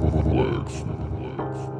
Legs.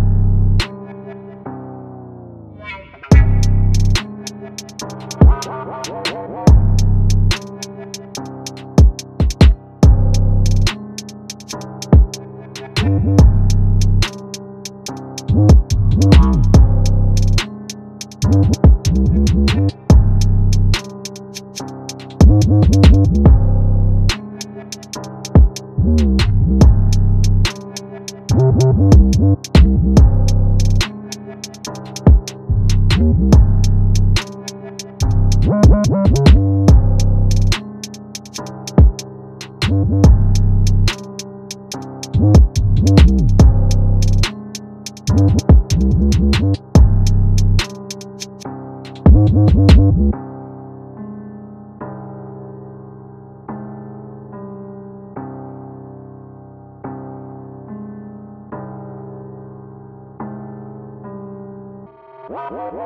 What,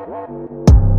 what.